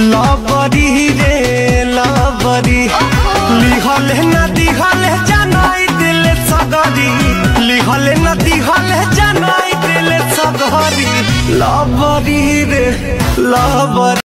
लबरी रे लबरी लिहले न दिहले जनाई दिल सगरी। लिहले न दिहले जनाई दिल सगरी। लबरी रे लबरी